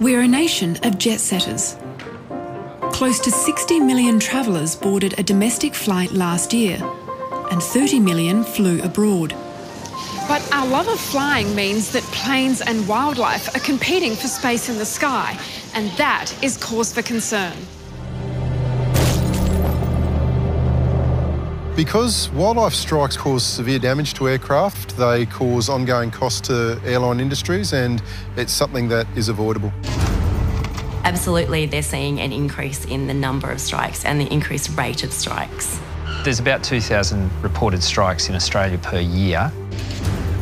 We're a nation of jet setters. Close to 60 million travellers boarded a domestic flight last year, and 30 million flew abroad. But our love of flying means that planes and wildlife are competing for space in the sky, and that is cause for concern. Because wildlife strikes cause severe damage to aircraft, they cause ongoing costs to airline industries, and it's something that is avoidable. Absolutely, they're seeing an increase in the number of strikes and the increased rate of strikes. There's about 2,000 reported strikes in Australia per year,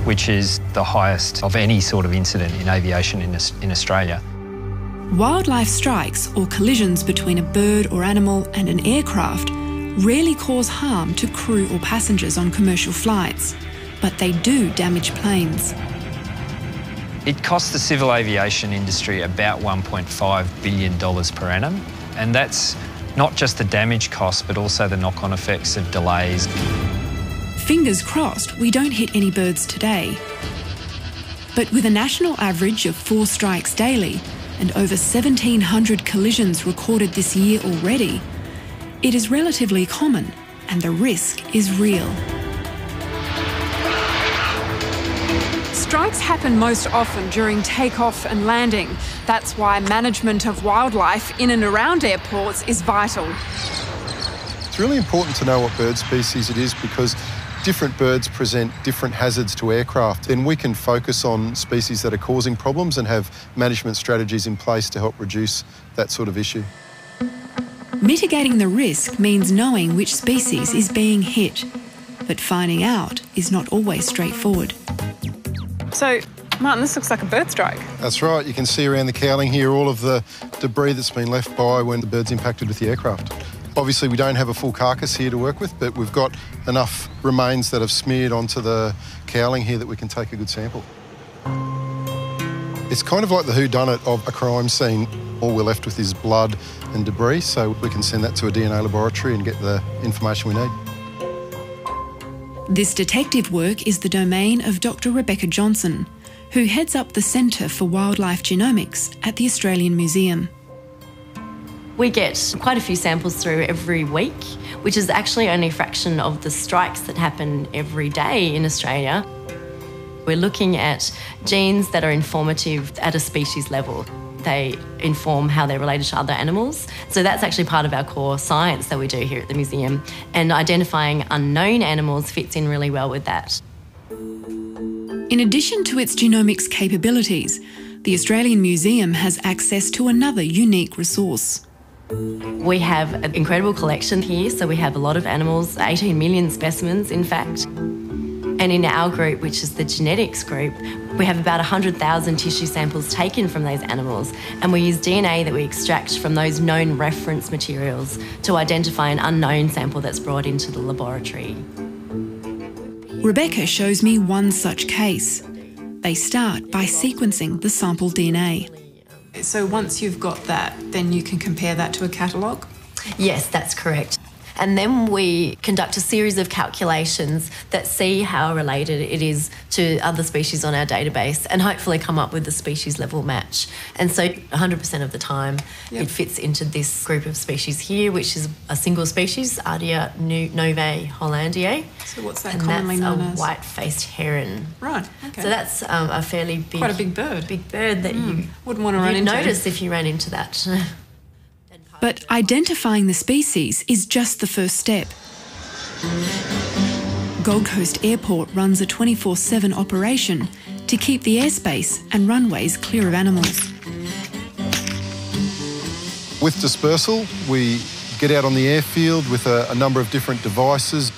which is the highest of any sort of incident in aviation in, in Australia. Wildlife strikes, or collisions between a bird or animal and an aircraft, rarely cause harm to crew or passengers on commercial flights, but they do damage planes. It costs the civil aviation industry about $1.5 billion per annum, and that's not just the damage cost, but also the knock on effects of delays. Fingers crossed we don't hit any birds today. But with a national average of four strikes daily and over 1,700 collisions recorded this year already, it is relatively common and the risk is real. Strikes happen most often during takeoff and landing. That's why management of wildlife in and around airports is vital. It's really important to know what bird species it is because different birds present different hazards to aircraft. Then we can focus on species that are causing problems and have management strategies in place to help reduce that sort of issue. Mitigating the risk means knowing which species is being hit, but finding out is not always straightforward. So, Martin, this looks like a bird strike. That's right. You can see around the cowling here all of the debris that's been left by when the bird's impacted with the aircraft. Obviously, we don't have a full carcass here to work with, but we've got enough remains that have smeared onto the cowling here that we can take a good sample. It's kind of like the whodunit of a crime scene. All we're left with is blood and debris, so we can send that to a DNA laboratory and get the information we need. This detective work is the domain of Dr. Rebecca Johnson, who heads up the Centre for Wildlife Genomics at the Australian Museum. We get quite a few samples through every week, which is actually only a fraction of the strikes that happen every day in Australia. We're looking at genes that are informative at a species level they inform how they're related to other animals. So that's actually part of our core science that we do here at the museum. And identifying unknown animals fits in really well with that. In addition to its genomics capabilities, the Australian Museum has access to another unique resource. We have an incredible collection here, so we have a lot of animals, 18 million specimens in fact. And in our group, which is the genetics group, we have about 100,000 tissue samples taken from those animals, and we use DNA that we extract from those known reference materials to identify an unknown sample that's brought into the laboratory. Rebecca shows me one such case. They start by sequencing the sample DNA. So once you've got that, then you can compare that to a catalogue? Yes, that's correct. And then we conduct a series of calculations that see how related it is to other species on our database and hopefully come up with a species level match. And so 100% of the time yep. it fits into this group of species here, which is a single species, Ardea novae hollandiae. So what's that and commonly that's known a white-faced heron. Right, okay. So that's um, a fairly big... Quite a big bird. Big bird that mm. you... Wouldn't want to run into. notice if you ran into that. But identifying the species is just the first step. Gold Coast Airport runs a 24 7 operation to keep the airspace and runways clear of animals. With dispersal, we get out on the airfield with a, a number of different devices.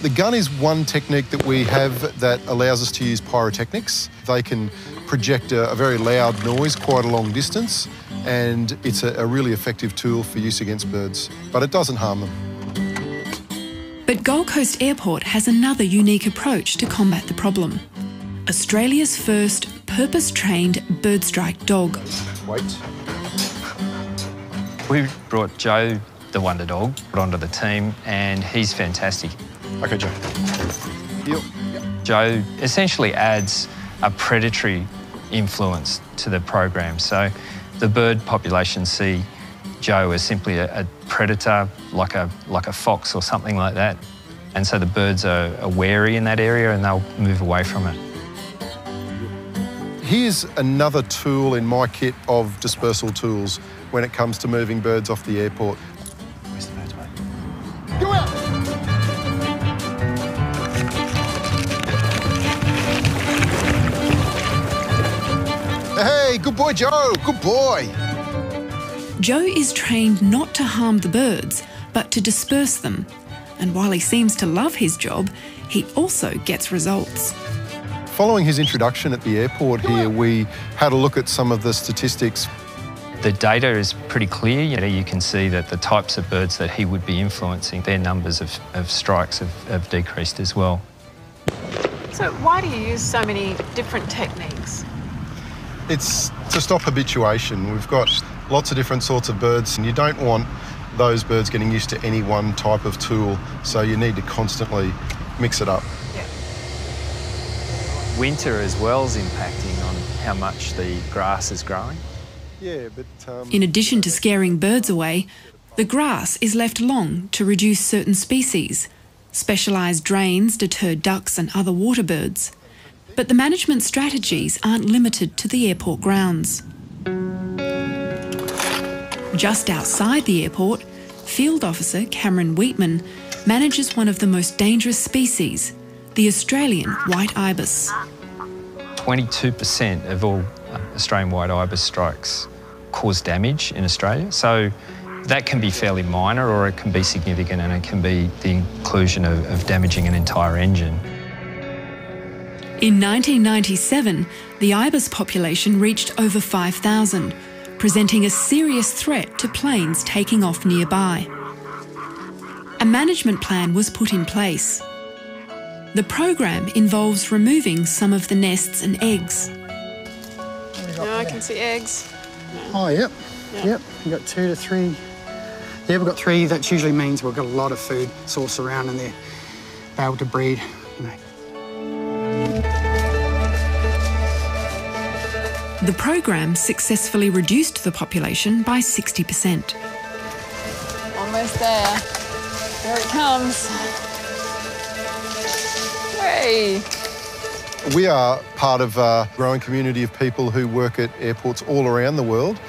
The gun is one technique that we have that allows us to use pyrotechnics. They can project a, a very loud noise quite a long distance and it's a, a really effective tool for use against birds, but it doesn't harm them. But Gold Coast Airport has another unique approach to combat the problem. Australia's first purpose-trained bird strike dog. Wait. We brought Joe, the wonder dog, onto the team, and he's fantastic. Okay, Joe. Yep. Joe essentially adds a predatory influence to the program. So the bird population see Joe as simply a, a predator, like a, like a fox or something like that. And so the birds are, are wary in that area and they'll move away from it. Here's another tool in my kit of dispersal tools when it comes to moving birds off the airport. Good boy, Joe. Good boy. Joe is trained not to harm the birds, but to disperse them. And while he seems to love his job, he also gets results. Following his introduction at the airport here, we had a look at some of the statistics. The data is pretty clear. You, know, you can see that the types of birds that he would be influencing, their numbers of, of strikes have, have decreased as well. So, why do you use so many different techniques? It's to stop habituation. We've got lots of different sorts of birds, and you don't want those birds getting used to any one type of tool, so you need to constantly mix it up. Yeah. Winter as well is impacting on how much the grass is growing. Yeah, but. Um, In addition to scaring birds away, the grass is left long to reduce certain species. Specialised drains deter ducks and other water birds. But the management strategies aren't limited to the airport grounds. Just outside the airport, Field Officer Cameron Weetman manages one of the most dangerous species, the Australian white ibis. 22% of all uh, Australian white ibis strikes cause damage in Australia. So that can be fairly minor or it can be significant and it can be the inclusion of, of damaging an entire engine. In 1997, the ibis population reached over 5,000, presenting a serious threat to planes taking off nearby. A management plan was put in place. The program involves removing some of the nests and eggs. No, I can see eggs. Oh, yep. Yeah. Yep. We've got two to three. Yeah, we've got three. That usually means we've got a lot of food source around and they're able to breed. You know. The program successfully reduced the population by 60%. Almost there. There it comes. Hey. We are part of a growing community of people who work at airports all around the world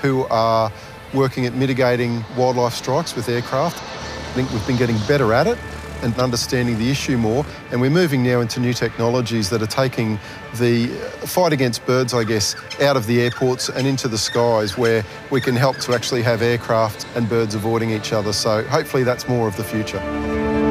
who are working at mitigating wildlife strikes with aircraft. I think we've been getting better at it and understanding the issue more, and we're moving now into new technologies that are taking the uh, fight against birds, I guess, out of the airports and into the skies where we can help to actually have aircraft and birds avoiding each other. So hopefully that's more of the future.